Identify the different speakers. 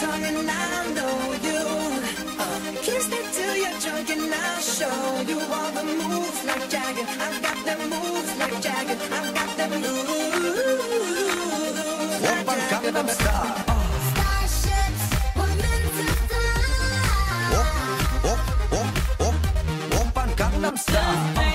Speaker 1: tongue and I know you. Uh, kiss me till you're drunk and I'll show you all the moves like Jagger. I've got moves like Jagger. I've got moves. Like Jagger.
Speaker 2: Gangnam